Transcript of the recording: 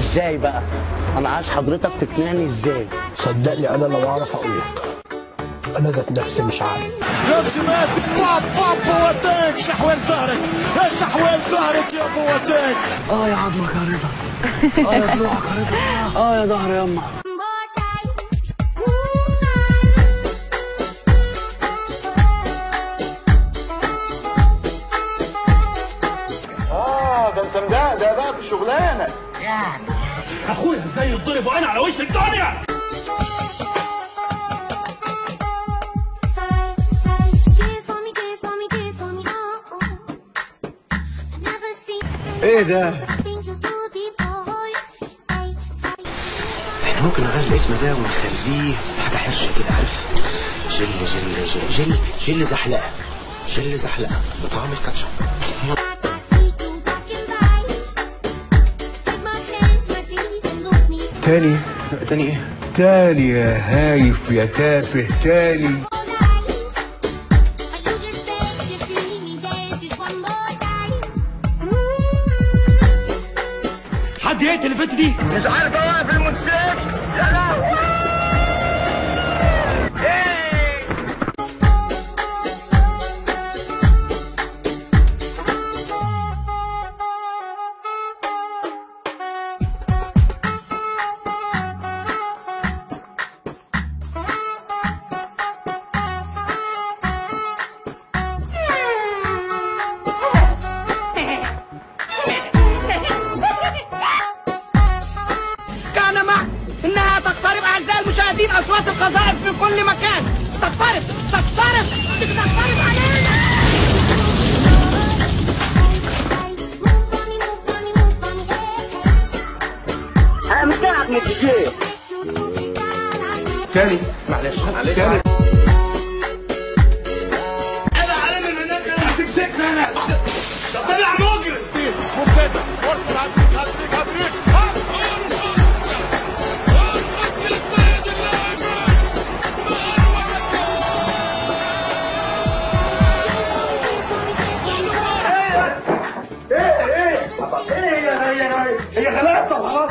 إزاي بقى؟ أنا عايز حضرتك تقنعني إزاي؟ صدقني أنا لو اعرف أقول لك. أنا ذات نفسي مش عارف. يمشي ماسك باب باب بواتيك شحوين ظهرك. شحوين ظهرك يا بواتيك آه يا عظمك يا رضا آه يا ضلوعك يا رضا آه يا ظهر ياما. ده بقى في الشغلانه اخويا إزاي يتضرب وأنا على وش الدنيا؟ إيه ده؟ إحنا ممكن نغير الاسم ده ونخليه حاجة حرشة كده عارف؟ جل جل جل جل جل زحلقة. جل زحلقة. بطعم الكاتشب. تاني؟ تاني إيه؟ تاني يا هايف يا تافه تاني. حد يقتل البت دي؟ مش عارف أوقف الموتوسيكل. المشاهدين أصوات القذائف في كل مكان. تقترب تقترب تقترب علينا. تاني. معلش. معلش. تاني. هي خلاص طب خلاص.